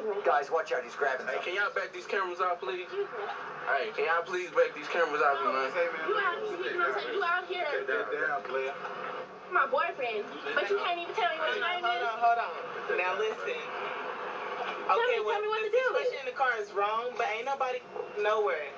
Excuse me. Guys, watch out. He's grabbing Hey, something. can y'all back these cameras out, please? Excuse me. Hey, can y'all please back these cameras out, man? You out, you know what I'm saying? You out here, Get down, player. my boyfriend, but you can't even tell me what your name Hold is. on, hold on. Now listen. Tell Okay, me- well, tell me what the to do. situation in the car is wrong, but ain't nobody nowhere.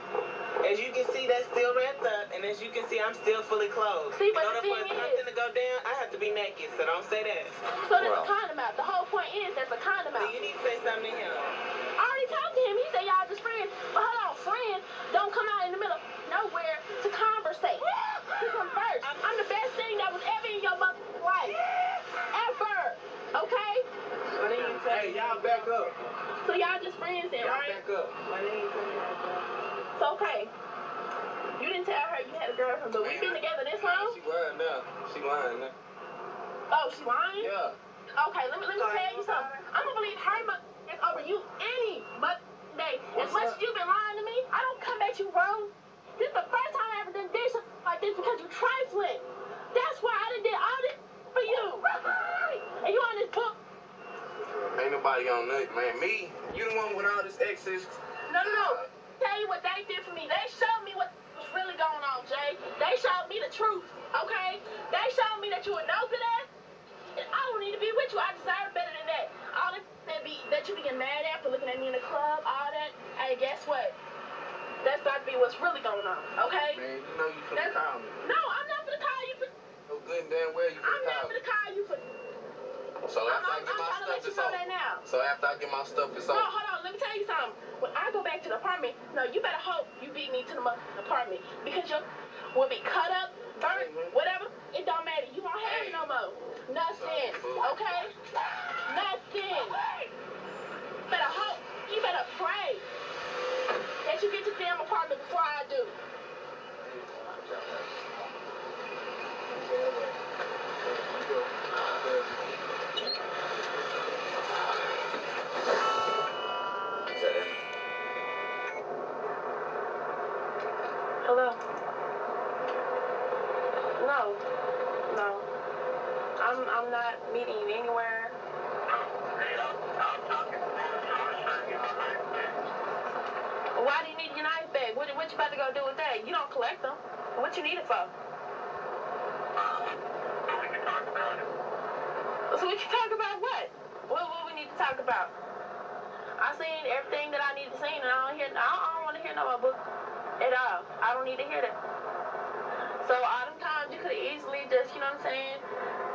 As you can see, that's still wrapped up, and as you can see, I'm still fully clothed. See, in but order the for thing something is- to go down, I have to be naked, so don't say that. So there's Well. a condom out. The whole point is there's a condom So out. you need to say something to him. I already talked to him. He said y'all just friends. But hold on, friends don't come out in the middle of nowhere to conversate. To converse. I'm the best thing that was ever in your mother's life. Ever. Okay? Why didn't you tell Hey, y'all back up. So y'all just friends then, Y'all right? back up. Why didn't you tell me that? So okay. You didn't tell her you had a girlfriend, but we've been together this long? She lying now. She lying now. Oh, she lying? Yeah. Okay, let me let me tell you something. I'm gonna believe her mother is over you any but day. As What's much up? as you've been lying to me, I don't come at you wrong. This is the first time I ever done did something like this because you trifling. That's why I done did all this for you. And you on this book. Ain't nobody on nothing, man. Me, you the one with all this excess. No, no, no. Tell you what they did for me. They showed me what was really going on, Jay. They showed me the truth, okay? They showed me that you a no good ass. And I don't need to be with you. I deserve better than that. All that that be that you being mad at for looking at me in the club, all that. Hey, guess what? That's got to be what's really going on, okay? Man, you know you That's- finna call me. No, I'm not gonna call you for. No good and damn well you I'm finna not call me. gonna call you for. So I'm, I I'm, get I'm my trying to let stuff, you it's know that now. So after I get my stuff, it's No, over. hold on. Let me tell you something. When I go back to the apartment, no, you better hope you beat me to the apartment because you will be cut up, burnt, mm-hmm. whatever. It don't matter. You won't have it no more. Nothing. Okay? Nothing. Better hope. You better pray that you get to the damn apartment before I do. Hello. No. No. I'm I'm not meeting you anywhere. Why do you need your knife back? What, what you about to go do with that? You don't collect them. What you need it for? So we can talk about what? What what we need to talk about? I seen everything that I need to see, and I don't hear. I don't, I don't want to hear no more book at all. I don't need to hear that. So all them times you could easily just, you know what I'm saying,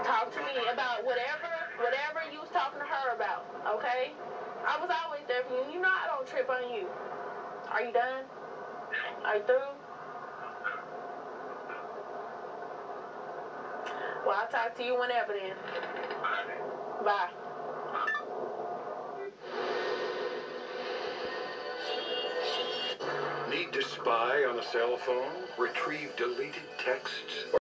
talk to me about whatever, whatever you was talking to her about. Okay? I was always there for you. You know I don't trip on you. Are you done? Are you through? Well, I'll talk to you whenever then. Bye. To spy on a cell phone? Retrieve deleted texts?